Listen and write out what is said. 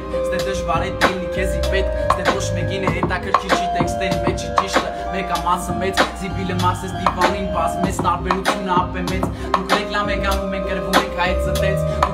դժվար է դելնի քեզի պետք Ստե ոչ մեկին է հետաքրքիր չի տեքստերի մեջի ճիշտը Մեկա մասը մեծ, զիբիլը մասես դիվանին բազմեց Տարբերությունը ապե մեծ Դուք ռեկլամ եք անում, մենք գրվում ենք հայ ծտեց Դուք եթուն ճարում եք մի